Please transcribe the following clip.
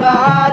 Bye.